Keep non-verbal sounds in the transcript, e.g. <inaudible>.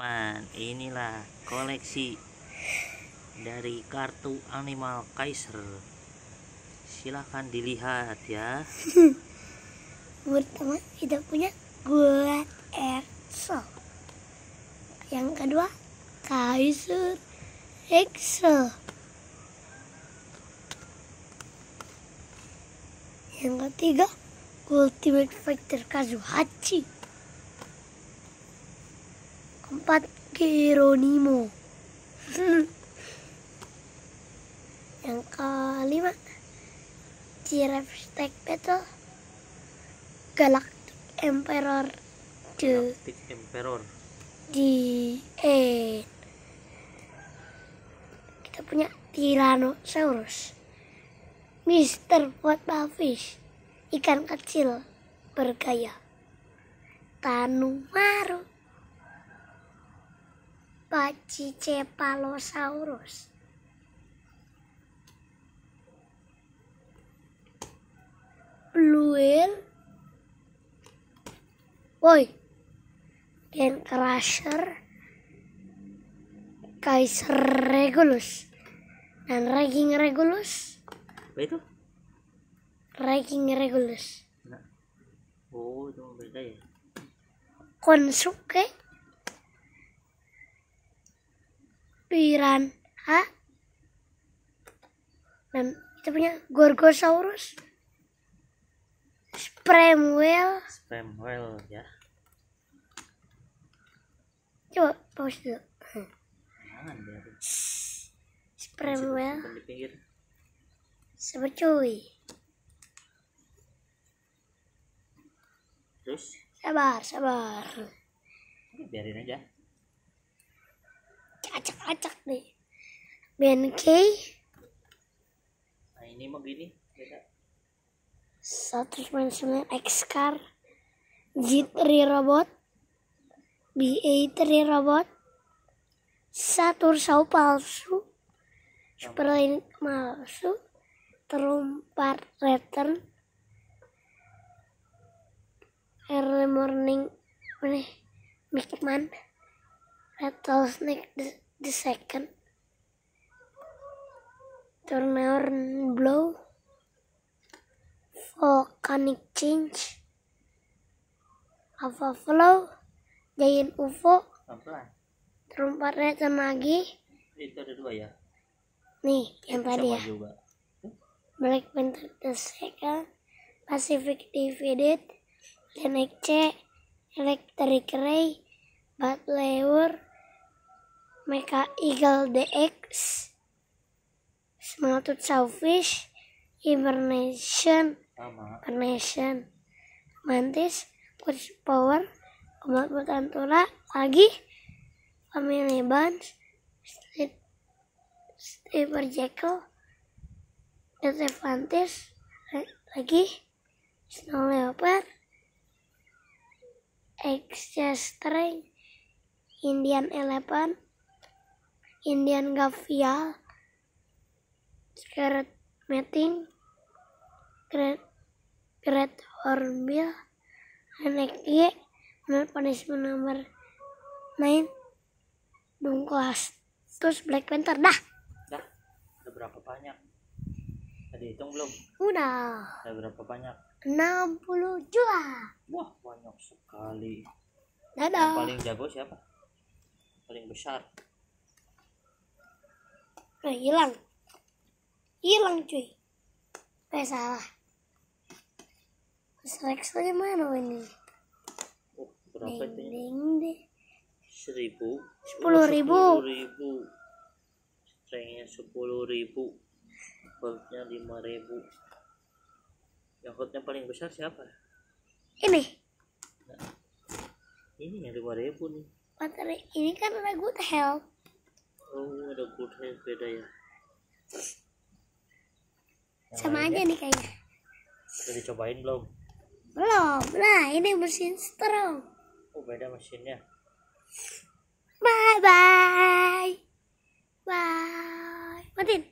Man, inilah koleksi dari kartu Animal Kaiser. Silahkan dilihat ya. <laughs> Pertama kita punya Gulat Erso. Yang kedua Kaiser Excel. Yang ketiga Ultimate Fighter Kazuhachi. Keempat Geronimo. Yang kelima Giraffe Stack Battle Galactic Emperor The Galactic Emperor. di end. Kita punya Tyrannosaurus. Mr. Fish. Ikan kecil bergaya. Tanumaru. Pachycephalosaurus. Blue whale. Woi, Dan Crusher, Kaiser Regulus, dan Raging Regulus, Apa itu? Raging Regulus. Oh, itu beda ya. Konsuke, Piranha, dan kita punya Gorgosaurus, Spam whale ya. coba pause dulu, Jangan. Spramwell, Simpan di pinggir. sebecuy, Terus, sabar, sabar. biarin aja. Acak-acak deh. BNK Nah, ini mah gini. Beda. 199 X-Car G3 Robot BA3 Robot satu sau palsu. Superline palsu. Terumpat return. Early morning mana? Mickman rattlesnake the, second. Tornado blow. Volcanic change. Lava flow. Giant UFO Pelan-pelan. terumpat return lagi Itu ada dua ya. nih yang tadi ya. juga. Black Panther the second. Pacific Divided. Genetic C. Electric Ray. Batleur Mecha Eagle DX Smelted Shellfish Hibernation. Hibernation Mantis Push Power Obat Bertantula lagi Family Bunch Street Stripper Jekyll Detefantis lagi Snow Leopard Extra String Indian Elephant Indian Gavial Scarlet Mating Great Great Hornbill Anek G Menurut punishment number 9 Dungklas Terus Black Panther dah Dah, ada berapa banyak? Tadi hitung belum? Udah Ada berapa banyak? 60 juta Wah, banyak sekali. Yang Dadah paling jago siapa? Paling besar. Nah, hilang. Hilang cuy. Eh salah. Seleksinya mana ini? Oh, berapa Ding itu? ding deh. Seribu. Sepuluh ribu. Sepuluh ribu. Strengnya sepuluh ribu. Boltnya lima ribu. Yang hotnya paling besar siapa? Ini. Ini yang lima ribu nih. Ini kan ada good health. Ada good health beda ya. Yang Sama lainnya aja nih kayaknya. Udah dicobain belum? Belum. Nah, ini mesin strong. Oh, beda mesinnya. Bye bye. Bye. Matiin.